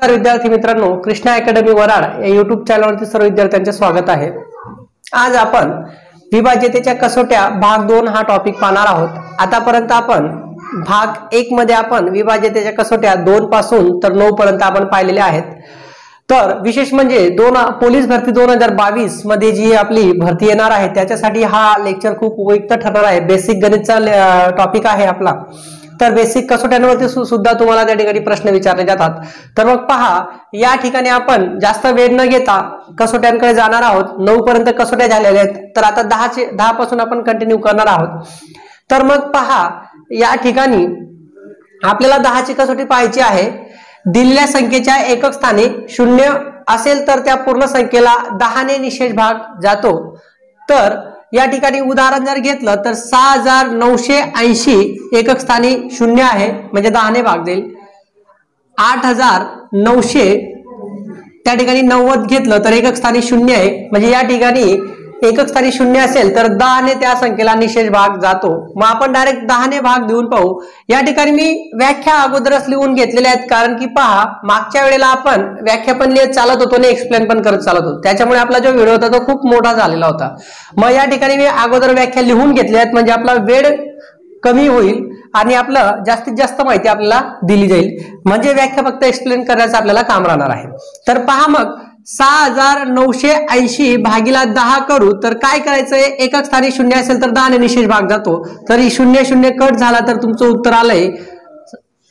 नमस्कार विद्यार्थी मित्रांनो कृष्णा अकॅडमी वराड या युट्यूब चॅनलवरती सर्व विद्यार्थ्यांचे स्वागत आहे. आज आपण विभाज्यतेच्या कसोट्या भाग दोन हा टॉपिक पाहणार आहोत. आतापर्यंत आपण भाग एक मध्ये आपण विभाज्यतेच्या कसोट्या दोन पासून तर नऊ पर्यंत आपण पाहिलेल्या आहेत. तर विशेष म्हणजे दोन पोलीस भरती दोन हजार बावीसमध्ये जी आपली भरती येणार आहे त्याच्यासाठी हा लेक्चर खूप उपयुक्त ठरणार आहे. बेसिक गणितचा टॉपिक आहे आपला. तर बेसिक कसोट्यांवरती सुद्धा तुम्हाला त्या ठिकाणी प्रश्न विचारले जातात. तर मग पहा या ठिकाणी आपण जास्त वेळ न घेता कसोट्यांकडे जाणार आहोत. नऊ पर्यंत कसोट्या झालेल्या आहेत. तर आता दहाचे दहा पासून आपण कंटिन्यू करणार आहोत. तर मग पहा या ठिकाणी आपल्याला दहाची कसोटी पाहायची आहे. दिलेल्या संख्येच्या एकक स्थानी शून्य असेल तर त्या पूर्ण संख्येला दहाने निषेध भाग जातो. तर या ठिकाणी उदाहरण जर घेतलं तर सहा हजार नऊशे ऐंशी एकक स्थानी शून्य आहे म्हणजे दहाने भाग देईल. आठ हजार नऊशे त्या ठिकाणी नव्वद घेतलं तर एकक स्थानी शून्य आहे. म्हणजे या ठिकाणी एकक स्थानी शून्य असेल तर दहाने त्या संख्येला निशेष भाग जातो. मग आपण डायरेक्ट दहाने भाग देऊन पाहू. या ठिकाणी मी व्याख्या अगोदरच लिहून घेतलेल्या आहेत. कारण की पहा मागच्या वेळेला आपण व्याख्या पण लिहित चालत होतो आणि एक्सप्लेन पण करत चालत होतो. त्याच्यामुळे आपला जो व्हिडिओ होता तो खूप मोठा झालेला होता. मग या ठिकाणी मी अगोदर व्याख्या लिहून घेतल्या आहेत. म्हणजे आपला वेळ कमी होईल आणि आपलं जास्तीत जास्त माहिती आपल्याला दिली जाईल. म्हणजे व्याख्या फक्त एक्सप्लेन करण्याचं आपल्याला काम राहणार आहे. तर पहा मग सहा हजार नऊशे ऐंशी भागीला दहा करू तर काय करायचंय? एकक स्थानी शून्य असेल तर दहा निशेष भाग जातो. तरी शून्य शून्य कट झाला तर तुमचं उत्तर आलंय.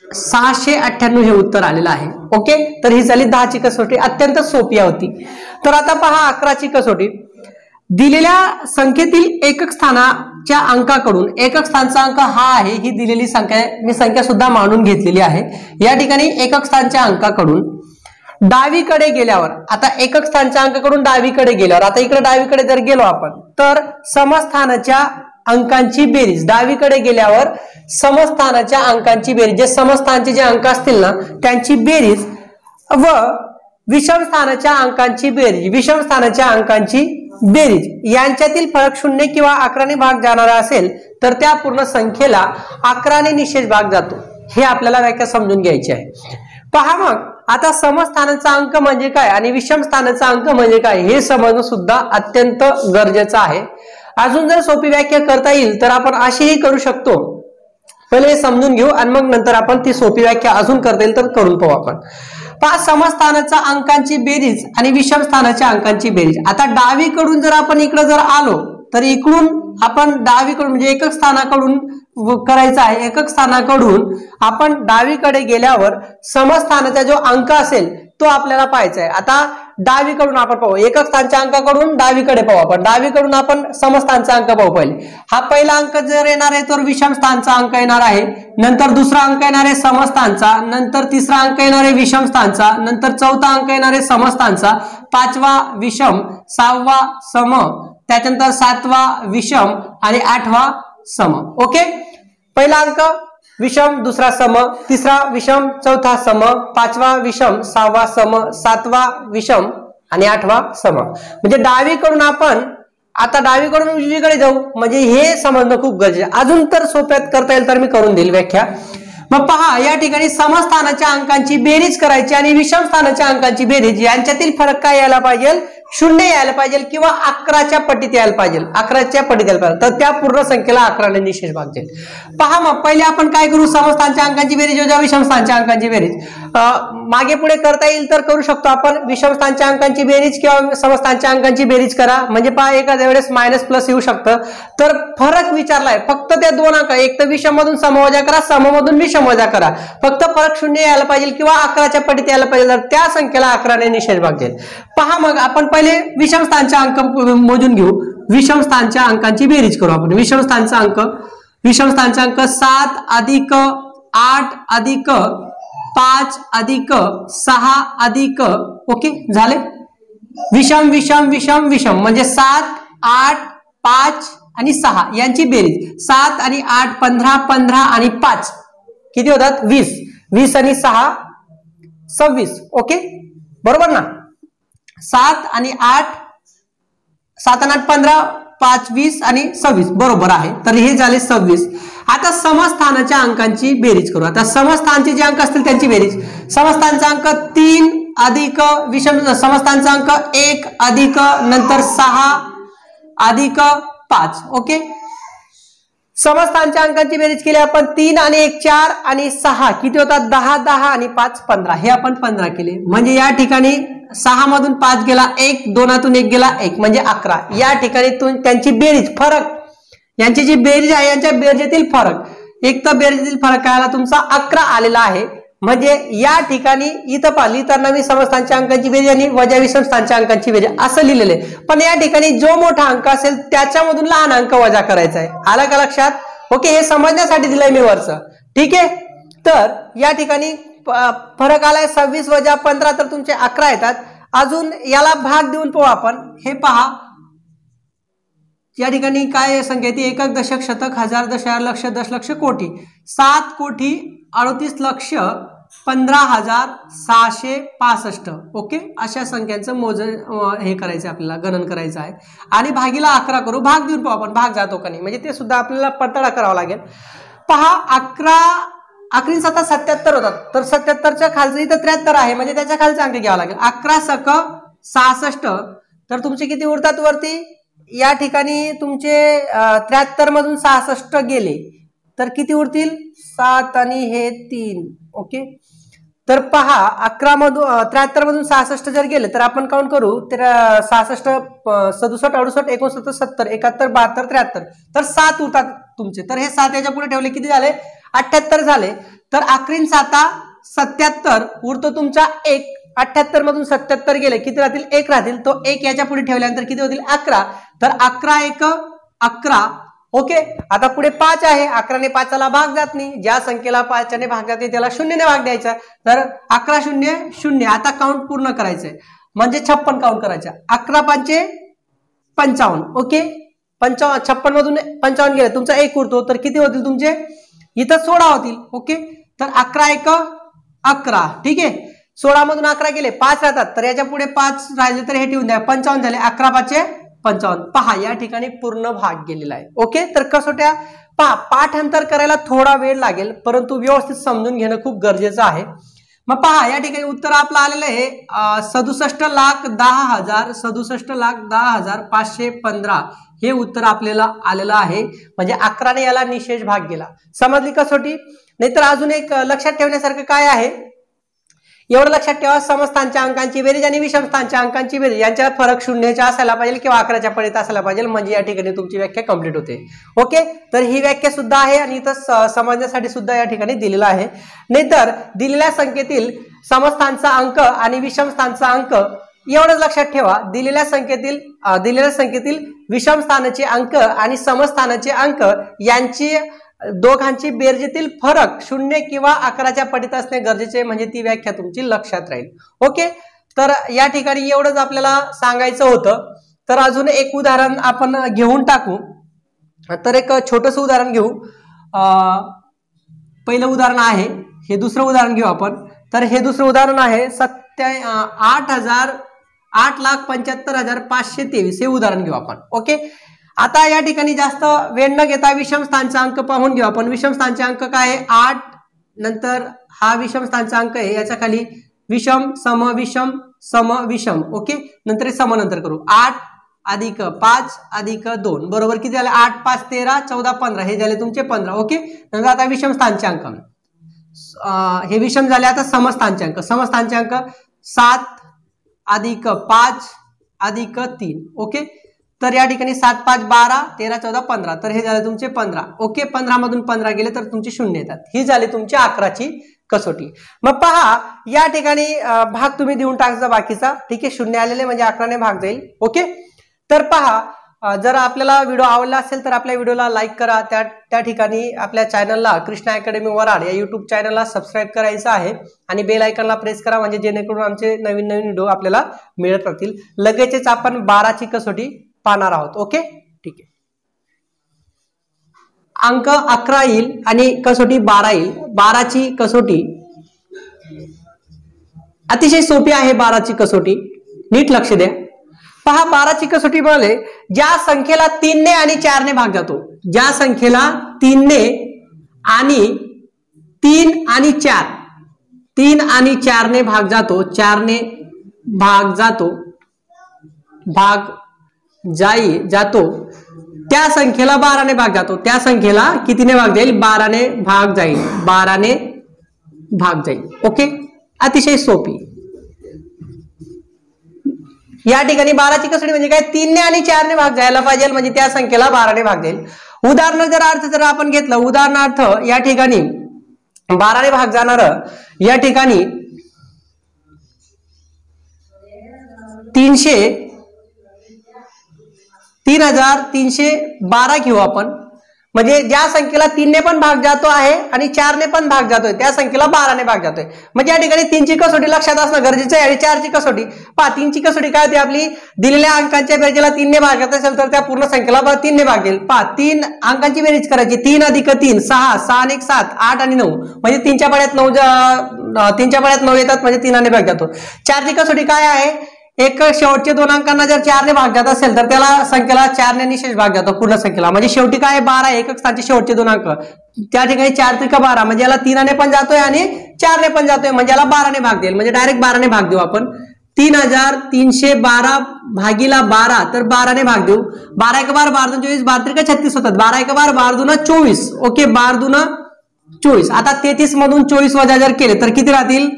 सहाशे अठ्ठ्याण्णव हे उत्तर आलेलं आहे. ओके? तर ही झाली दहाची कसोटी. अत्यंत सोपी होती तर आता पहा अकराची कसोटी. दिलेल्या संख्येतील एकक स्थानाच्या अंकाकडून एकक स्थानचा अंक हा आहे ही दिलेली संख्या मी संख्या सुद्धा मांडून घेतलेली आहे. या ठिकाणी एकक स्थानच्या अंकाकडून डावीकडे गेल्यावर आता एकक स्थानच्या अंकाकडून डावीकडे गेल्यावर आता इकडे डावीकडे जर गेलो आपण तर समस्थानाच्या अंकांची बेरीज डावीकडे गेल्यावर समस्थानाच्या अंकांची बेरीज जे समस्थानचे जे अंक असतील ना त्यांची बेरीज व विषम स्थानाच्या अंकांची बेरीज विषम स्थानाच्या अंकांची बेरीज यांच्यातील फरक शून्य किंवा अकराने भाग जाणारा असेल तर त्या पूर्ण संख्येला अकराने निषेध भाग जातो. हे आपल्याला व्याख्या समजून घ्यायची आहे. पहा मग. आता समस्थानाचा अंक म्हणजे काय आणि विषम स्थानाचा अंक म्हणजे काय हे समजणं सुद्धा अत्यंत गरजेचं आहे. अजून जर सोपी व्याख्या करता येईल तर आपण अशीही करू शकतो. पहिले समजून घेऊ आणि मग नंतर आपण ती सोपी व्याख्या अजून करता येईल तर करून पाहू आपण. पहा समस्थानाच्या अंकांची बेरीज आणि विषम स्थानाच्या अंकांची बेरीज. आता डावीकडून जर आपण इकडे जर आलो तर इकडून आपण डावीकडून म्हणजे एकक स्थानाकडून करायचा आहे एकक स्थानाकडून आपण डावीकडे गेल्यावर समस्थानाचा जो अंक असेल तो आपल्याला पाहायचा आहे. आता डावीकडून आपण पाहू. एकक स्थानच्या अंकाकडून डावीकडे पाहू आपण. डावीकडून आपण समस्थानचा अंक पाहू पहिले. हा पहिला अंक जर येणार आहे तर विषम स्थानचा अंक येणार आहे. नंतर दुसरा अंक येणार आहे समस्थानचा. नंतर तिसरा अंक येणार आहे विषम स्थानचा. नंतर चौथा अंक येणार आहे समस्थानचा. पाचवा विषम सहावा सम. त्याच्यानंतर सातवा विषम आणि आठवा सम. ओके? पहिला अंक विषम दुसरा सम तिसरा विषम चौथा सम पाचवा विषम सहावा सम सातवा विषम आणि आठवा सम. म्हणजे डावीकडून आपण आता डावीकडून उजवीकडे जाऊ म्हणजे हे समजणं खूप गरजेचं अजून तर सोप्यात करता येईल तर मी करून देईल व्याख्या. मग पहा या ठिकाणी समस्थानाच्या अंकांची बेरीज करायची आणि विषम स्थानाच्या अंकांची बेरीज यांच्यातील फरक काय यायला पाहिजे? शून्य यायला पाहिजे किंवा अकराच्या पटीत यायला पाहिजे. अकराच्या पटीत यायला पाहिजे. तर त्या पूर्ण संख्येला अकराने निशेष भाग पहा मग पहिले आपण काय करू? समस्थानच्या अंकांची बेरीज योजा विषमस्थानच्या अंकांची बेरीज. मागे पुढे करता येईल तर करू शकतो आपण. विषमस्थानच्या अंकांची बेरीज किंवा समस्थानच्या अंकांची बेरीज करा. म्हणजे पहा एखाद्या वेळेस मायनस प्लस येऊ शकतं. तर फरक विचारलाय. फक्त त्या दोन अंक. एक तर विषम मधून समवजा करा सममधून विषम वजा करा. फक्त फरक शून्य यायला पाहिजे किंवा अकराच्या पटीत यायला पाहिजे. तर त्या संख्येला अकराने निषेध भाग जाईल पहा मग आपण पहिले विषम स्थानच्या अंक मोजून घेऊ. विषम स्थानच्या अंकांची बेरीज करू आपण. विषम स्थानचा अंक विषम स्थानचा अंक सात अधिक आठ अधिक पाच अधिक सहा अधिक ओके झाले? विषम विषम विषम विषम. म्हणजे सात आठ पाच आणि सहा यांची बेरीज. सात आणि आठ पंधरा पंधरा आणि पाच. किती होतात? वीस. वीस आणि सहा सव्वीस. ओके? बरोबर ना? सात आणि आठ सात आणि आठ पंधरा पाच वीस आणि सव्वीस. बरोबर आहे. तर हे झाले सव्वीस. आता समस्थानाच्या अंकांची बेरीज करू. आता समस्थानचे जे अंक असतील त्यांची बेरीज. समस्थानचा अंक तीन अधिक विषम समस्थानचा अंक एक अधिक नंतर सहा अधिक पाच. ओके? समस्थानच्या अंकांची बेरीज केली आपण तीन आणि एक चार आणि सहा. किती होतात? दहा दहा आणि पाच पंधरा. हे आपण पंधरा केले. म्हणजे या ठिकाणी सहा मधून पाच गेला एक दोनातून एक गेला एक. म्हणजे अकरा. या ठिकाणी त्यांची बेरीज फरक. यांची जी बेरीज आहे यांच्या बेरजेतील फरक. एक तर बेरजेतील फरक काय तुमचा अकरा आलेला आहे. म्हणजे या ठिकाणी इथं पाहिली लिहिताना मी समस्थानच्या अंकांची बेरीज आणि वजा विषम स्थानच्या अंकांची बेरीज असं लिहिलेलं आहे. पण या ठिकाणी जो मोठा अंक असेल त्याच्यामधून लहान अंक वजा करायचा आहे. आला का लक्षात? ओके हे समजण्यासाठी दिलंय मी वरच. ठीक आहे? तर या ठिकाणी फरक आलाय सव्वीस वजा पंधरा तर तुमचे अकरा येतात. अजून याला भाग देऊन पाहू आपण. हे पहा. या ठिकाणी काय संख्या ती एकक दशक शतक हजार दशहार लक्ष दशलक्ष कोटी. सात कोटी अडतीस लक्ष पंधरा हजार सहाशे पासष्ट. ओके? अशा संख्यांचं मोज हे करायचं आपल्याला गणन करायचं आहे. आणि भागीला अकरा करू. भाग देऊन पाहू आपण. भाग जातो का नाही? म्हणजे ते सुद्धा आपल्याला पडताळा करावा लागेल. पहा अकरा अकरा सत्ता सत्याहत्तर होतात. तर सत्याहत्तरच्या खालचं इथं त्र्याहत्तर आहे. म्हणजे त्याच्या खालचे अंक घ्यावा लागेल. अकरा सक सहासष्ट. तर तुमचे किती उरतात वरती? या ठिकाणी तुमचे त्र्याहत्तर मधून सहासष्ट गेले. तर किती उरतील? सात आणि हे तीन. ओके? तर पहा अकरा मधून त्र्याहत्तर मधून सहासष्ट जर गेले तर आपण काउंट करू. तर सहासष्ट सदुसष्ट अडुसष्ट एकोणसत्तर सत्तर एकाहत्तर बहात्तर त्र्याहत्तर. तर सात उरतात तुमचे. तर हे सात याच्यापुढे ठेवले किती झाले? अठ्याहत्तर झाले. तर अकरीन साता सत्याहत्तर उरतो तुमचा एक. अठ्याहत्तर मधून सत्याहत्तर गेले किती राहतील? एक राहतील. तो एक याच्यापुढे ठेवल्यानंतर किती होतील? अकरा. तर अकरा एक अकरा. ओके? आता पुढे पाच आहे. अकराने पाचाला भाग जात नाही. ज्या संख्येला पाचने भाग जाते त्याला शून्यने भाग द्यायचा. तर अकरा शून्य शून्य. आता काउंट पूर्ण करायचंय. म्हणजे छप्पन काउंट करायचं. अकरा पाचशे पंचावन्न. ओके? पंचावन्न छप्पन मधून पंचावन्न गेले. तुमचा एक उरतो. तर किती होतील तुमचे? इथं सोळा होतील. ओके? तर अकरा एक अकरा. ठीक आहे? सोळा मधून अकरा गेले पाच राहतात. तर याच्यापुढे पाच राहिले तर हे ठेवून द्या. पंचावन्न झाले अकरा पाचशे पंचावन्न. पहा या ठिकाणी पूर्ण भाग गेलेला आहे. ओके? तर कसोट्या पहा पाठांतर करायला थोडा वेळ लागेल परंतु व्यवस्थित समजून घेणं खूप गरजेचं आहे. मग पहा या ठिकाणी उत्तर आपलं आलेलं आहे सदुसष्ट लाख दहा हजार सदुसष्ट लाख दहा हजार पाचशे पंधरा हे उत्तर आपल्याला आलेलं आहे. म्हणजे अकराने याला निशेष भाग गेला. समजली कसोटी? नाहीतर अजून एक लक्षात ठेवण्यासारखं काय आहे? एवढं लक्षात ठेवा समस्थानच्या अंकांची बेरीज आणि विषमस्थानच्या अंकांची बेरीज यांच्या फरक शून्याच्या असायला पाहिजे किंवा अकराच्या पर्यंत असायला पाहिजे. म्हणजे या ठिकाणी तुमची व्याख्या कंप्लीट होते. ओके तर ही व्याख्या सुद्धा आहे आणि इथं समजण्यासाठी सुद्धा या ठिकाणी दिलेला आहे. नाहीतर दिलेल्या संख्येतील समस्थानचा अंक आणि विषमस्थानचा अंक एवढंच लक्षात ठेवा. दिलेल्या संख्येतील दिलेल्या संख्येतील विषमस्थानाचे अंक आणि समस्थानाचे अंक यांची दोघांची बेरजेतील फरक शून्य किंवा अकराच्या पटीत असणे गरजेचे म्हणजे ती व्याख्या तुमची लक्षात राहील. ओके? तर या ठिकाणी एवढंच आपल्याला सांगायचं होतं. तर अजून एक उदाहरण आपण घेऊन टाकू. तर एक छोटस उदाहरण घेऊ. पहिलं उदाहरण आहे. हे दुसरं उदाहरण घेऊ आपण. तर हे दुसरं उदाहरण आहे सत्या आठ हजार आठ लाख पंच्याहत्तर हजार पाचशे तेवीस. हे उदाहरण घेऊ आपण. ओके? आता या ठिकाणी जास्त वेळ न घेता विषमस्थानचा अंक पाहून घेऊ. आपण विषमस्थानचे अंक काय आहे? आठ नंतर हा विषमस्थानचा अंक आहे. याच्या खाली विषम सम विषम सम विषम. ओके? नंतर सम नंतर करू. आठ अधिक पाच अधिक दोन. बरोबर किती झाले? आठ पाच तेरा चौदा पंधरा. हे झाले तुमचे पंधरा. ओके? नंतर आता विषम स्थानचे अंक. हे विषम झाले आता समस्थानचे अंक. समस्थानचे अंक सात अधिक पाच अधिक तीन. ओके? तर या ठिकाणी सात पाच बारा तेरा चौदा पंधरा. तर हे झाले तुमचे पंधरा. ओके पंधरा मधून पंधरा गेले तर तुमचे शून्य येतात. ही झाली तुमची अकराची कसोटी. मग पहा या ठिकाणी भाग तुम्ही देऊन टाकायचा बाकीचा. ठीक आहे शून्य आलेले म्हणजे अकराने भाग जाईल. ओके? तर पहा जर आपल्याला व्हिडिओ आवडला असेल तर आपल्या व्हिडिओला लाईक करा. त्या त्या ठिकाणी आपल्या चॅनलला कृष्णा अकॅडमी वराड या युट्यूब चॅनलला सबस्क्राईब करायचं आहे. आणि बेल आयकनला प्रेस करा म्हणजे जेणेकरून आमचे नवीन नवीन व्हिडिओ आपल्याला मिळत राहतील. लगेचच आपण बाराची कसोटी पाहणार आहोत. ओके ठीक आहे. अंक अकरा येईल आणि कसोटी बारा येईल. बाराची कसोटी अतिशय सोपी आहे बाराची कसोटी. नीट लक्ष द्या. पहा बाराची कसोटी मिळाले ज्या संख्येला तीनने आणि चारने भाग जातो ज्या संख्येला तीनने आणि तीन आणि चार तीन आणि चारने भाग जातो चारने भाग जातो भाग जाई जातो. त्या संख्येला बाराने भाग जातो. त्या संख्येला कितीने भाग जाईल? बाराने भाग जाईल. बाराने भाग जाईल. ओके? अतिशय सोपी. या ठिकाणी बाराची कसोटी म्हणजे काय? तीनने आणि चारने भाग जायला पाहिजे. म्हणजे त्या संख्येला बाराने भाग जाईल. उदाहरण जर अर्थ जर आपण घेतलं उदाहरणार्थ या ठिकाणी बाराने भाग जाणार या ठिकाणी तीनशे तीन हजार तीनशे बारा घेऊ आपण. म्हणजे ज्या संख्येला तीनने पण भाग जातो आहे आणि चारने पण भाग जातोय त्या संख्येला बाराने भाग जातोय. म्हणजे या ठिकाणी तीनची कसोटी लक्षात असणं गरजेचं आहे आणि चारची कसोटी. पहा तीनची कसोटी काय होती आपली? दिलेल्या अंकांच्या बेरजेला तीनने भाग जात असेल तर त्या पूर्ण संख्येला तीनने भाग देईल पहा तीन अंकांची बेरीज करायची. तीन अधिक तीन सहा सहा आणि एक सात आठ आणि नऊ. म्हणजे तीनच्या पाड्यात नऊ तीनच्या पाड्यात नऊ येतात म्हणजे तीनाने भाग जातो. चारची कसोटी काय आहे? एक शेवटचे दोन अंकांना जर चारने भाग जात असेल तर त्याला संख्येला चारने निशेष भाग जातो पूर्ण संख्येला. म्हणजे शेवटी काय? बारा एकक स्थानचे शेवटचे दोन अंक. त्या ठिकाणी चार त्रिका बारा म्हणजे याला तीनाने पण जातोय आणि चारने पण जातोय म्हणजे याला बाराने भाग देईल. म्हणजे डायरेक्ट बाराने भाग देऊ आपण. तीन हजार तीनशे बारा भागीला बारा तर बाराने भाग देऊ. बारा एक बार बार दोन चोवीस बार त्रिका छत्तीस होतात. बारा एक बार बार दुना चोवीस. ओके बार दुना चोवीस. आता तेहतीस मधून चोवीस वजा जर केले तर किती राहतील?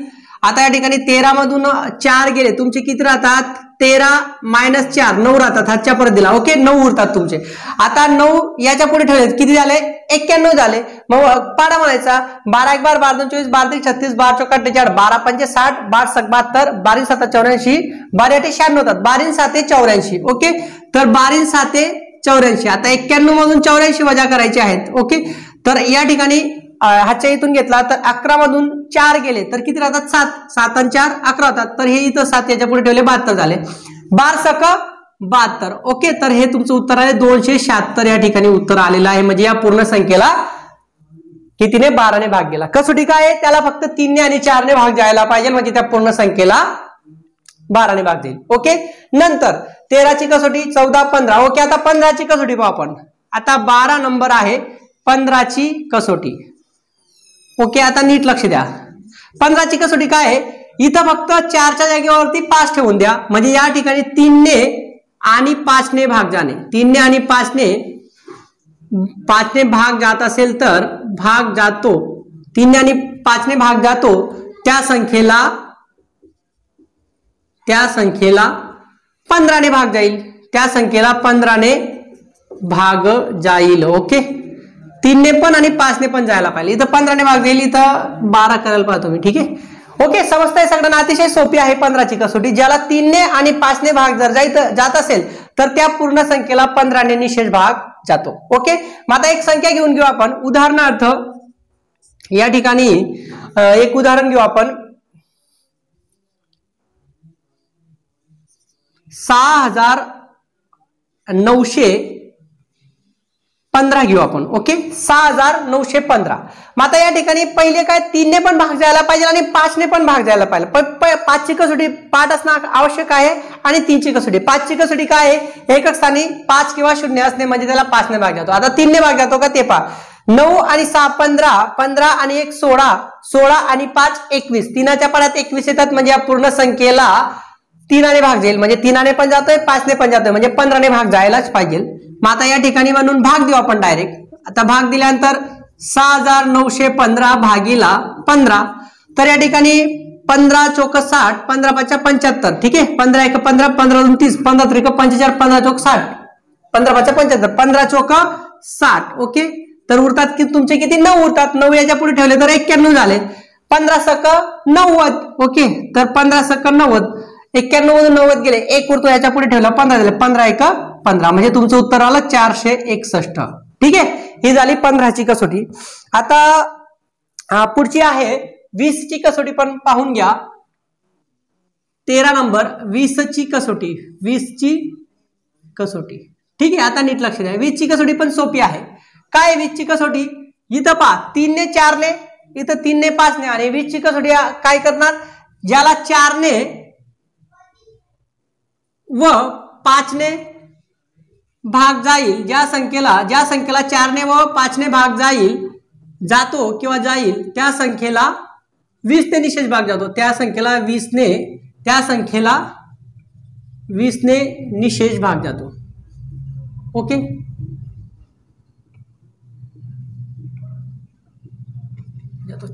आता या ठिकाणी तेरा मधून चार गेले. तुमचे किती राहतात? तेरा मायनस चार. नऊ राहतात. हातच्या परत दिला. ओके? नऊ उरतात तुमचे. आता नऊ याच्यापुढे ठरले किती झाले? एक्क्याण्णव झाले. मग पाडा म्हणायचा. बारा एक बार बारा दोन चोवीस बारा तीन छत्तीस बारा चौक अठ्ठेचाळ बारा पंचे साठ बार सक बहात्तर बारीन सात चौऱ्याऐंशी बारा अठे शहाण्णव होतात. बारीन साते चौऱ्याऐंशी. ओके? तर बारीन साते चौऱ्याऐंशी. आता एक्क्याण्णव मधून चौऱ्याऐंशी वजा करायचे आहेत. ओके? तर या ठिकाणी हाच्या इथून घेतला तर अकरा मधून चार गेले. तर किती राहतात? सात. सात आणि चार अकरा होतात. तर हे इथं सात याच्यापुढे ठेवले बहात्तर झाले. बार सक बहात्तर. ओके तर हे तुमचं उत्तर आहे दोनशे शहात्तर या ठिकाणी उत्तर आलेलं आहे. म्हणजे या पूर्ण संख्येला कितीने? बाराने भाग गेला. कसोटी काय आहे? त्याला फक्त तीनने आणि चारने भाग जायला पाहिजे. म्हणजे त्या पूर्ण संख्येला बाराने भाग देईल. ओके? नंतर तेराची कसोटी? चौदा पंधरा. ओके आता पंधराची कसोटी पाहू आपण. आता बारा नंबर आहे पंधराची कसोटी. ओके आता नीट लक्ष द्या. पंधराची कसोटी काय आहे? इथं फक्त चारच्या जागेवरती पाच ठेवून द्या. म्हणजे या ठिकाणी तीनने आणि पाचने भाग जाणे. तीनने आणि पाचने पाचने भाग जात असेल तर भाग जातो. तीनने आणि पाचने भाग जातो. त्या संख्येला त्या संख्येला पंधराने भाग जाईल. त्या संख्येला पंधराने भाग जाईल. ओके? तीनने पण आणि पाचने पण जायला पाहिजे. इथं पंधराने भाग जाईल इथं बारा करायला पाहतो मी ठीक आहे? ओके समजताय सगळ्यांना अतिशय सोपी आहे पंधराची कसोटी. ज्याला तीनने आणि पाचने भाग जर जायचं जात असेल तर त्या पूर्ण संख्येला पंधराने निशेष भाग जातो. ओके? मग आता एक संख्या घेऊन घेऊ आपण. उदाहरणार्थ या ठिकाणी एक उदाहरण घेऊ आपण. सहा हजार नऊशे पंधरा घेऊ आपण ओके? सहा हजार नऊशे पंधरा. मग आता या ठिकाणी पहिले काय तीनने पण भाग जायला पाहिजे आणि पाचने पण भाग जायला पाहिजे. पाचची कसोटी पाठ असणं आवश्यक आहे आणि तीनची कसोटी. पाचची कसोटी काय आहे? एकक स्थानी पाच किंवा शून्य असणे म्हणजे त्याला पाचने भाग जातो. आता तीनने भाग जातो का ते पा नऊ आणि सहा पंधरा पंधरा आणि एक सोळा सोळा आणि पाच एकवीस. तीनाच्या पाण्यात एकवीस येतात म्हणजे या पूर्ण संख्येला तीनाने भाग जाईल. म्हणजे तीनाने पण जातोय पाचने पण जातोय. म्हणजे पंधराने भाग जायलाच पाहिजे. मग आता या ठिकाणी म्हणून भाग देऊ आपण डायरेक्ट आता भाग दिल्यानंतर सहा हजार नऊशे पंधरा भागीला पंधरा. तर या ठिकाणी पंधरा चौक साठ पंधरा पाचच्या पंच्याहत्तर. ठीक आहे? पंधरा एक पंधरा पंधरा दोन तीस पंधरा त्रिक पंचेचाळ पंधरा चौक साठ. पंधरा पाचच्या पंच्याहत्तर पंधरा चौक साठ. ओके? तर उरतात की तुमचे किती? नऊ उरतात. नऊ याच्यापुढे ठेवले तर एक्क्याण्णव झाले. पंधरा सक नव्वद. ओके? तर पंधरा सक नव्वद. एक्क्याण्णव नव्वद गेले. एक उरतो याच्यापुढे ठेवला पंधरा झाले. पंधरा एक पंधरा. म्हणजे तुमचं उत्तर आलं चारशे एकसष्ट. ठीक आहे? ही झाली पंधराची कसोटी. आता पुढची आहे वीसची कसोटी पण पाहून घ्या. तेरा नंबर वीसची कसोटी. वीसची कसोटी. ठीक आहे? आता नीट लक्ष द्या. वीसची कसोटी पण सोपी आहे. काय वीसची कसोटी? इथं पहा तीनने चारने इथं तीनने पाचने. आणि वीसची कसोटी काय करणार? ज्याला चारने व पाचने भाग जाईल ज्या संख्येला ज्या संख्येला चारने व पाचने भाग जाईल जातो किंवा जाईल त्या संख्येला वीसने निशेष भाग जातो. त्या संख्येला वीसने त्या संख्येला वीसने निशेष भाग जातो. ओके?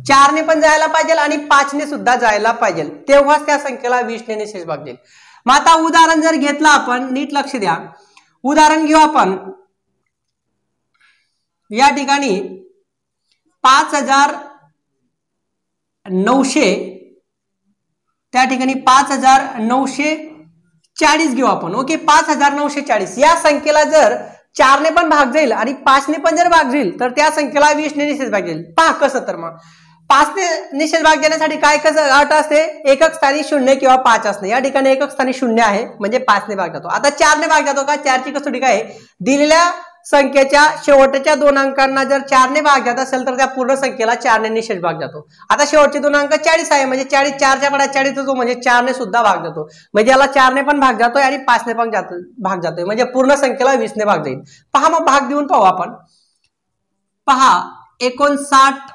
चारने पण जायला पाहिजे आणि पाचने सुद्धा जायला पाहिजे. तेव्हाच त्या संख्येला वीसने निशेष भाग देईल मग आता उदाहरण जर घेतलं आपण नीट लक्ष द्या. उदाहरण घेऊ आपण. या ठिकाणी पाच हजार नऊशे त्या ठिकाणी पाच हजार नऊशे चाळीस घेऊ आपण. ओके पाच हजार नऊशे चाळीस. या संख्येला जर चारने पण भाग जाईल आणि पाचने पण जर भाग जाईल तर त्या संख्येला वीसने निश्चित भाग जाईल. पहा कसं तर मग. पाचने निषेध भाग घेण्यासाठी काय कसं अट असते? एकक स्थानी शून्य किंवा पाच असणे. या ठिकाणी एकक स्थानी शून्य आहे म्हणजे पाचने भाग जातो. आता चारने भाग जातो का? चारची कसोटी काय दिलेल्या संख्येच्या शेवटच्या दोन अंकांना जर चारने भाग जात असेल तर त्या पूर्ण संख्येला चारने निषेध भाग जातो. आता शेवटचे दोन अंक चाळीस आहे म्हणजे चाळीस चारच्या पडा चाळीस जो म्हणजे चारने सुद्धा भाग जातो. म्हणजे याला चारने पण भाग जातोय आणि पाचने पण जातो भाग जातोय. म्हणजे पूर्ण संख्येला वीसने भाग जाईल. पहा मग भाग देऊन पाहू आपण. पहा एकोणसाठ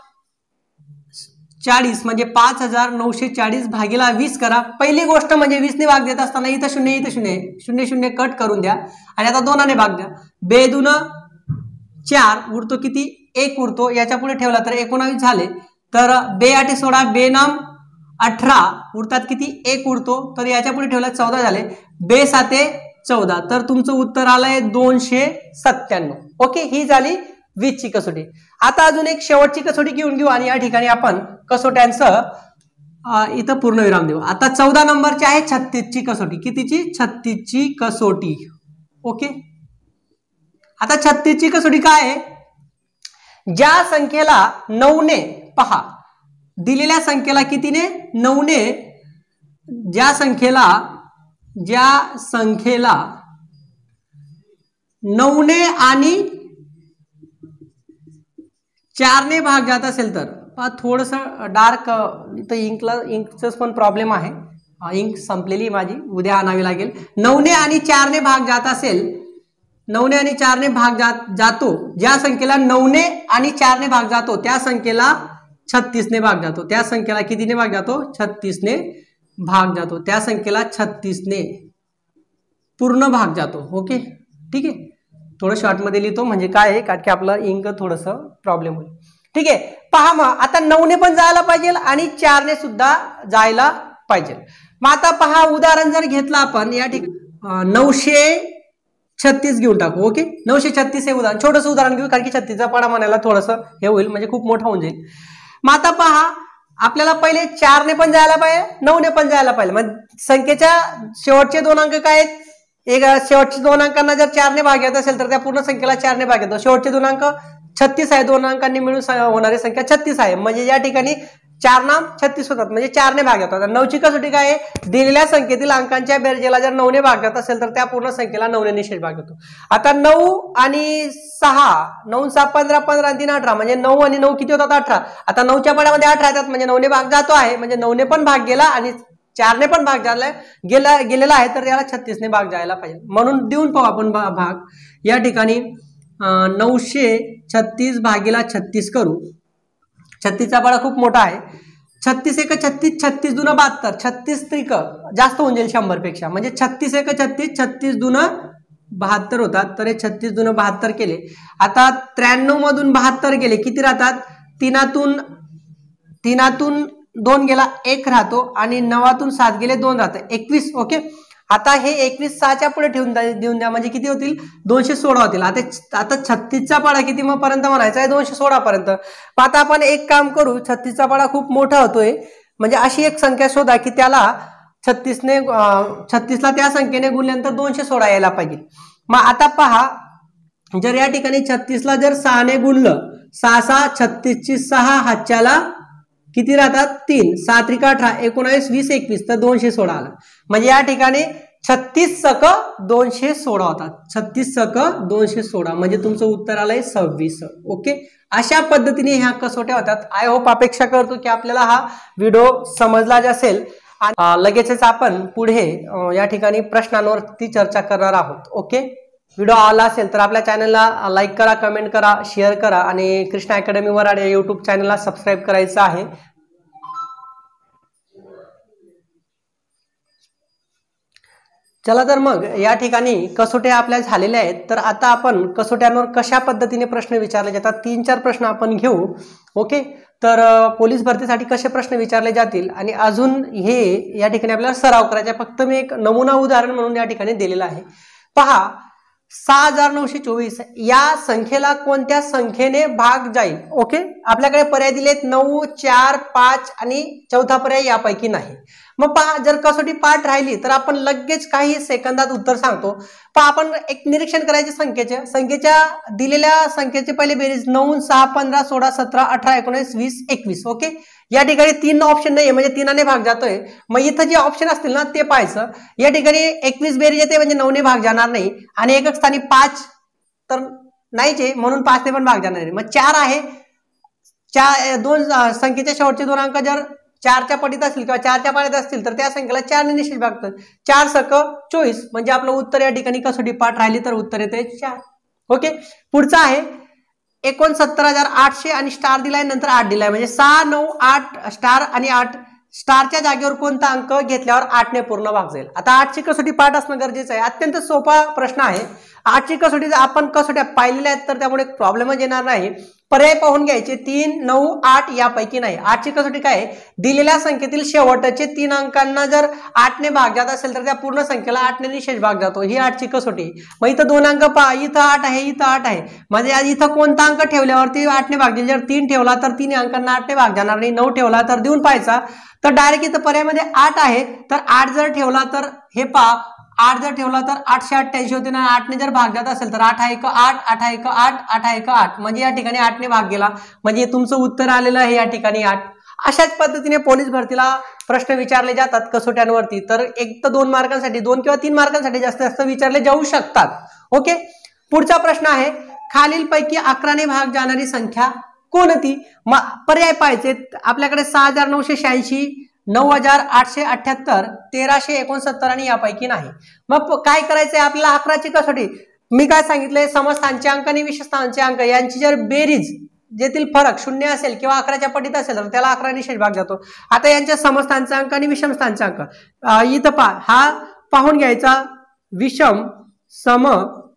चाळीस म्हणजे पाच हजार नऊशे चाळीस भागीला वीस करा. पहिली गोष्ट म्हणजे वीसने भाग देत असताना इथं शून्य इथं शून्य शून्य शून्य कट करून द्या. आणि आता दोनाने भाग द्या. बेदून चार उरतो किती? एक उरतो. याच्यापुढे ठेवला तर एकोणावीस झाले. तर बे आठे सोळा बेनाम अठरा उरतात किती? एक उरतो. तर याच्यापुढे ठेवला चौदा झाले. बे साते चौदा. तर तुमचं उत्तर आलंय दोनशे सत्त्याण्णव. ओके ही झाली वीसची कसोटी. आता अजून एक शेवटची कसोटी घेऊन घेऊ आणि या ठिकाणी आपण कसोट्यांचं इथं पूर्ण विराम देऊ. आता चौदा नंबरची आहे छत्तीसची कसोटी. कितीची? छत्तीसची कसोटी. ओके? आता छत्तीसची कसोटी काय आहे? ज्या संख्येला नऊने पहा दिलेल्या संख्येला कितीने? नऊने. ज्या संख्येला ज्या संख्येला नऊने आणि चारने भाग जात असेल तर. थोडंसं डार्क इथं इंकला इंकचंच पण प्रॉब्लेम आहे. इंक संपलेली माझी. उद्या आणावी लागेल. नऊने आणि चारने भाग जात असेल नऊने आणि चारने भाग जात जातो. ज्या संख्येला नऊने आणि चारने भाग जातो त्या संख्येला छत्तीसने भाग जातो. त्या संख्येला कितीने भाग जातो? छत्तीसने भाग जातो. त्या संख्येला छत्तीसने पूर्ण भाग जातो. ओके? ठीक आहे? थोडं शॉर्टमध्ये लिहितो म्हणजे काय आहे? कारण की आपलं इंक थोडंसं प्रॉब्लेम होईल. ठीक आहे. पहा मग आता नऊने पण जायला पाहिजे आणि चारने सुद्धा जायला पाहिजे. मग आता पहा उदाहरण जर घेतलं आपण या ठिकाणी नऊशे छत्तीस घेऊन टाकू ओके? नऊशे छत्तीस हे उदाहरण छोटस उदाहरण घेऊ कारण की छत्तीसचा पाडा म्हणायला थोडंसं हे होईल म्हणजे खूप मोठा होऊन जाईल. मग आता पहा आपल्याला पहिले चारने पण जायला पाहिजे नऊने पण जायला पाहिजे. मग संख्येच्या शेवटचे दोन अंक काय आहेत? एक शेवटच्या दोन अंकांना जर चारने भाग येत असेल तर त्या पूर्ण संख्येला चारने भाग येतो. शेवटचे दोन अंक छत्तीस आहे दोन अंकांनी मिळून होणारी संख्या छत्तीस आहे. म्हणजे या ठिकाणी चार नाम छत्तीस होतात. म्हणजे चारने भाग येतो नऊची कसोटी काय आहे? दिलेल्या संख्येतील अंकांच्या बेरजेला जर नऊने भाग येत असेल तर त्या पूर्ण संख्येला नऊने निषेध भाग येतो. आता नऊ आणि सहा नऊ सहा पंधरा पंधरा तीन अठरा. म्हणजे नऊ आणि नऊ किती होतात? अठरा. आता नऊच्या पड्यामध्ये अठरा येतात. म्हणजे नऊने भाग जातो आहे. म्हणजे नऊने पण भाग गेला आणि चारने पण भाग झालाय. गेला गेलेला आहे तर याला छत्तीसने भाग जायला पाहिजे. म्हणून देऊन पाहू आपण भाग. या ठिकाणी नऊशे छत्तीस भागीला छत्तीस करू. छत्तीसचा बळा खूप मोठा आहे. छत्तीस एक छत्तीस छत्तीस दुन बहात्तर. छत्तीस त्रिक जास्त होऊन जाईल शंभरपेक्षा. म्हणजे छत्तीस एक छत्तीस छत्तीस दुन बहात्तर होतात. तर हे छत्तीस दुन बहात्तर केले. आता त्र्याण्णव मधून बहात्तर गेले किती राहतात? तीनातून तीनातून दोन गेला एक राहतो आणि नवातून सात गेले दोन राहतं. एकवीस ओके? आता हे एकवीस सहाच्या पुढे ठेवून देऊन द्या. म्हणजे किती होतील? दोनशे सोळा होतील. आता आता छत्तीसचा पाडा किती मग पर्यंत म्हणायचा आहे? दोनशे सोळा पर्यंत. आता आपण एक काम करू. छत्तीसचा पाडा खूप मोठा होतोय. म्हणजे अशी एक संख्या शोधा की त्याला छत्तीसने छत्तीसला त्या संख्येने गुणल्यानंतर दोनशे सोळा यायला पाहिजे. मग आता पहा जर या ठिकाणी छत्तीसला जर सहाने गुणलं सहा सहा छत्तीसची सहा हातच्याला किती राहतात? तीन. सात रिका अठरा. एकोणावीस वीस एकवीस. तर दोनशे सोळा आला. म्हणजे या ठिकाणी छत्तीस सक दोनशे सोळा होतात. छत्तीस सक दोनशे सोळा. म्हणजे तुमचं उत्तर आलंय सव्वीस. ओके? अशा पद्धतीने ह्या कसोट्या होतात. आय होप अपेक्षा करतो की आपल्याला हा व्हिडिओ समजला असेल. लगेचच आपण पुढे या ठिकाणी प्रश्नांवरती चर्चा करणार आहोत. ओके? व्हिडिओ आला असेल तर आपल्या चॅनलला लाईक करा कमेंट करा शेअर करा आणि कृष्णा अकॅडमी वराड या युट्यूब चॅनलला सबस्क्राईब करायचं आहे. चला तर मग या ठिकाणी कसोट्या आपल्या झालेल्या आहेत. तर आता आपण कसोट्यांवर कशा पद्धतीने प्रश्न विचारले जातात तीन चार प्रश्न आपण घेऊ. ओके तर पोलीस भरतीसाठी कसे प्रश्न विचारले जातील आणि अजून हे या ठिकाणी आपल्याला सराव करायचा फक्त मी एक नमुना उदाहरण म्हणून या ठिकाणी दिलेलं आहे. पहा सहा हजार नऊशे चोवीस. या संख्येला कोणत्या संख्येने भाग जाईल? ओके आपल्याकडे पर्याय दिलेत नऊ चार पाच आणि चौथा पर्याय यापैकी नाही. मग पहा जर कसोटी पाठ राहिली तर आपण लगेच काही सेकंदात उत्तर सांगतो. पहा आपण एक निरीक्षण करायचे संख्येचे. संख्येच्या दिलेल्या संख्येचे पहिले बेरीज नऊ सहा पंधरा सोळा सतरा अठरा एकोणीस वीस एकवीस ओके? या ठिकाणी तीन ऑप्शन नाही म्हणजे तीनाने भाग जातोय. मग इथं जे ऑप्शन असतील ना ते पाहायचं. या ठिकाणी एकवीस बेरीज येते म्हणजे नऊने भाग जाणार नाही. आणि एकक स्थानी पाच तर नाहीचे म्हणून पाचने पण भाग जाणार नाही. मग चार आहे. चार दोन संख्येच्या शेवटचे दोन अंक जर चारच्या पटीत असतील किंवा चारच्या पाण्यात असतील तर त्या संख्येला चारने निश्चित भागतात. चार सक चोवीस म्हणजे आपलं उत्तर या ठिकाणी कसोटी पाठ राहिली तर उत्तर येते चार. ओके? पुढचं आहे एकोणसत्तर हजार आठशे आणि स्टार दिलाय नंतर आठ दिलाय. म्हणजे सहा नऊ आठ स्टार आणि आठ. स्टारच्या जागेवर कोणता अंक घेतल्यावर आठने पूर्ण भाग जाईल? आता आठची कसोटी पाठ असणं गरजेचं आहे. अत्यंत सोपा प्रश्न आहे. आठची कसोटी आपण कसोट्या पाहिलेल्या आहेत तर त्यामुळे प्रॉब्लेमच येणार नाही. पर्याय पाहून घ्यायचे. तीन नऊ आठ यापैकी नाही. आठची कसोटी काय दिलेल्या संख्येतील शेवटचे तीन अंकांना जर आठने भाग जात असेल तर त्या पूर्ण संख्येला आठने निशेष भाग जातो. ही आठची कसोटी मग इथं दोन अंक पहा. इथं आठ आहे इथं आठ आहे. म्हणजे इथं कोणता अंक ठेवल्यावरती आठने भाग दिले. जर तीन ठेवला तर तीन अंकांना आठने भाग जाणार नाही. नऊ ठेवला तर देऊन पाहायचा. तर डायरेक्ट इथं पर्यायमध्ये आठ आहे. तर आठ जर ठेवला तर हे पहा. आठ जर ठेवला तर आठशे अठ्ठ्याऐंशी होते ना आठने जर भाग जात असेल तर आठ एक आठ आठ एक आठ आठ एक आठ. म्हणजे या ठिकाणी आठने भाग गेला. म्हणजे तुमचं उत्तर आलेलं आहे या ठिकाणी आठ. अशाच पद्धतीने पोलीस भरतीला प्रश्न विचारले जातात कसोट्यांवरती. तर एक तर दोन मार्कांसाठी दोन किंवा तीन मार्कांसाठी जास्त जास्त विचारले जाऊ शकतात. ओके? पुढचा प्रश्न आहे खालीलपैकी अकराने भाग जाणारी संख्या कोणती? पर्याय पाहिजे आपल्याकडे सहा हजार नऊशे शहाऐंशी नऊ हजार आठशे अठ्याहत्तर तेराशे एकोणसत्तर आणि यापैकी नाही. मग काय करायचंय आपल्याला अकराची कसोटी मी काय सांगितलंय? समस्थानचे अंक आणि विषस्थानचे अंक. यांची जर बेरीज जेथील फरक शून्य असेल किंवा अकराच्या पटीत असेल तर त्याला अकरा निषेध भाग जातो. आता यांच्या समस्थानचे अंक आणि विषमस्थानचा अंक. इथं पा हा पाहून घ्यायचा विषम सम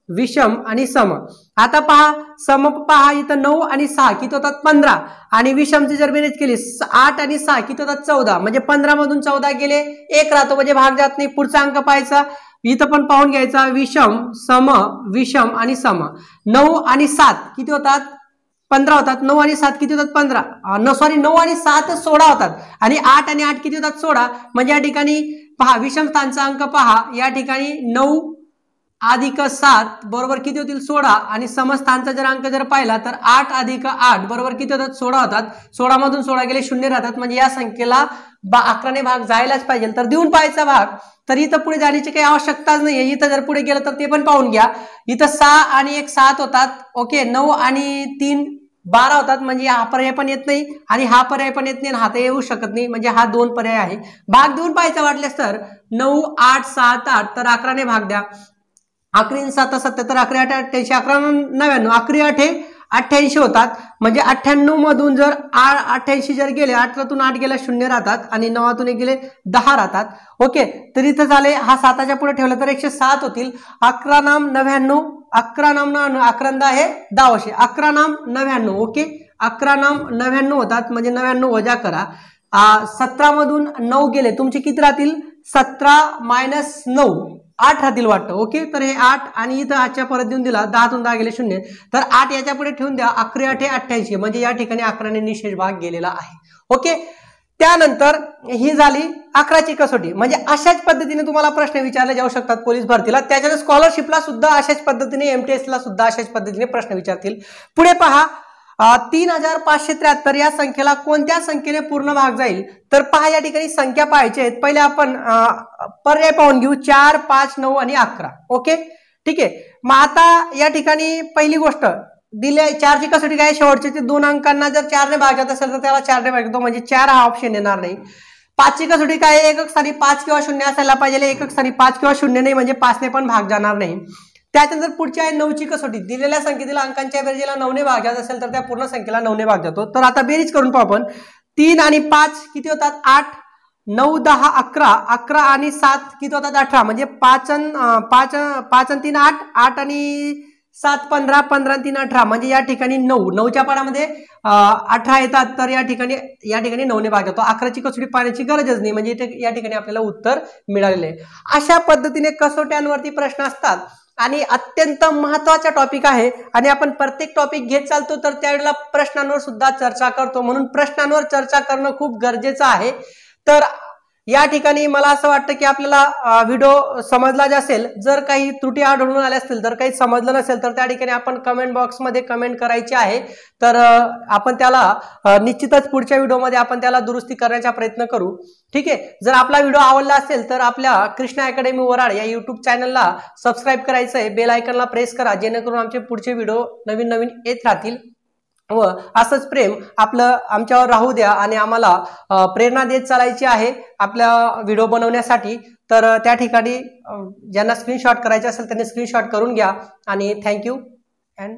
विषम आणि सम. आता पहा सम पहा इथं नऊ आणि सहा किती होतात? पंधरा. आणि विषमची जर बेरीज केली आठ आणि सहा किती होतात? चौदा. म्हणजे पंधरा मधून चौदा गेले एक राहतो म्हणजे भाग जात नाही पुढचा अंक पाहायचा. इथं पण पाहून घ्यायचा विषम सम विषम आणि सम. नऊ आणि सात किती होतात? पंधरा होतात. नऊ आणि सात किती होतात? पंधरा. सॉरी नऊ आणि सात सोळा होतात. आणि आठ आणि आठ किती होतात? सोळा. म्हणजे या ठिकाणी पहा विषम स्थानचा अंक पहा. या ठिकाणी नऊ अधिक सात बरोबर किती होतील सोळा? आणि समस्थानचा जर अंक जर पाहिला तर आठ अधिक आठ बरोबर किती होतात? सोळा होतात. सोळामधून सोळा गेले शून्य राहतात. म्हणजे या संख्येला अकराने भाग जायलाच पाहिजे. तर देऊन पाहायचा भाग तर इथं पुढे जाण्याची काही आवश्यकताच नाहीये. इथं जर पुढे गेलं तर ते पण पाहून घ्या. इथं सहा आणि एक सात होतात. ओके नऊ आणि तीन बारा होतात. म्हणजे हा पर्याय पण येत नाही आणि हा पर्याय पण येत नाही हा तर येऊ शकत नाही. म्हणजे हा दोन पर्याय आहे. भाग देऊन पाहायचा वाटल्यास तर नऊ आठ सात आठ तर अकराने भाग द्या. अकरा सात सत्याहत्तर अकरा आठ अठ्ठ्याऐंशी अकरा नव्याण्णव अकरी आठे अठ्ठ्याऐंशी होतात. म्हणजे अठ्ठ्याण्णव मधून जर अठ्ठ्याऐंशी जर गेले अठरातून आठ गेल्या शून्य राहतात आणि नवातून एक गेले दहा राहतात. ओके तर इथं झाले हा साताच्या पुढे ठेवला तर एकशे सात होतील. अकरा नाम नव्याण्णव अकरा नाम अकरांदा आहे दहाशे अकरा नाम नव्याण्णव ओके? अकरा नाम नव्याण्णव होतात म्हणजे नव्याण्णव वजा करा. सतरा मधून नऊ गेले तुमचे किती राहतील? सतरा मायनस नऊ. आठ राहतील वाटतं. ओके? तर हे आठ आणि इथं आजच्या परत देऊन दिला. दहातून दहा गेले शून्य. तर आठ याच्यापुढे ठेवून द्या. अकरा आठ अठ्ठ्याऐंशी. म्हणजे या ठिकाणी अकराने निशेष भाग गेलेला आहे. ओके? त्यानंतर ही झाली अकराची कसोटी. म्हणजे अशाच पद्धतीने तुम्हाला प्रश्न विचारले जाऊ शकतात पोलीस भरतीला. त्याच्यात स्कॉलरशिपला सुद्धा अशाच पद्धतीने एमटीएसला सुद्धा अशाच पद्धतीने प्रश्न विचारतील. पुढे पहा. तीन हजार पाचशे त्र्याहत्तर या संख्येला कोणत्या संख्येने पूर्ण भाग जाईल? तर पहा या ठिकाणी संख्या पाहायच्या आहेत. पहिले आपण पर्याय पाहून घेऊ. चार पाच नऊ आणि अकरा. ओके? ठीक आहे. मग आता या ठिकाणी पहिली गोष्ट दिले चारची कसोटी काय शेवटचे ते दोन अंकांना जर चारने भाग जात असेल तर त्याला चारने भाग येतो. म्हणजे चार हा ऑप्शन येणार नाही. पाचची कसोटी काय एकक स्थानी पाच किंवा शून्य असायला पाहिजे. एकक स्थानी पाच किंवा शून्य नाही म्हणजे पाचने पण भाग जाणार नाही. त्याच्यानंतर पुढची आहे नऊची कसोटी दिलेल्या संख्येतील अंकांच्या बेरजेला नवने भाग जात असेल तर त्या पूर्ण संख्येला नवने भाग जातो. तर आता बेरीज करून पाहू आपण. तीन आणि पाच किती होतात? आठ नऊ दहा अकरा. अकरा आणि सात किती होतात? अठरा. म्हणजे पाच पाच पाच आणि तीन आठ आठ आणि सात पंधरा पंधरा तीन अठरा. म्हणजे या ठिकाणी नऊ. नऊच्या पाडामध्ये अठरा येतात तर या ठिकाणी या ठिकाणी नऊने भाग येतो अकराची कसोटी पाण्याची गरजच नाही. म्हणजे या ठिकाणी आपल्याला उत्तर मिळालेलं आहे. अशा पद्धतीने कसोट्यांवरती प्रश्न असतात. आणि अत्यंत महत्त्वाचा टॉपिक आहे. आणि आपण प्रत्येक टॉपिक घेत चालतो तर त्यावेळेला प्रश्नांवर सुद्धा चर्चा करतो. म्हणून प्रश्नांवर चर्चा करणं खूप गरजेचं आहे. तर या ठिकाणी मला असं वाटतं की आपल्याला व्हिडिओ समजला जे असेल जर काही त्रुटी आढळून आल्या असतील जर काही समजलं नसेल तर त्या ठिकाणी आपण कमेंट बॉक्समध्ये कमेंट करायची आहे. तर आपण त्याला निश्चितच पुढच्या व्हिडिओमध्ये आपण त्याला दुरुस्ती करण्याचा प्रयत्न करू. ठीक आहे? जर आपला व्हिडिओ आवडला असेल तर आपल्या कृष्णा अकॅडमी वराड या युट्यूब चॅनलला सबस्क्राईब करायचं आहे बेल आयकनला प्रेस करा जेणेकरून आमचे पुढचे व्हिडिओ नवीन नवीन येत राहतील. व असंच प्रेम आपलं आमच्यावर राहू द्या आणि आम्हाला प्रेरणा देत चालायची आहे आपल्या व्हिडिओ बनवण्यासाठी. तर त्या ठिकाणी ज्यांना स्क्रीनशॉट करायचे असेल त्यांनी स्क्रीनशॉट करून घ्या. आणि थँक्यू अँड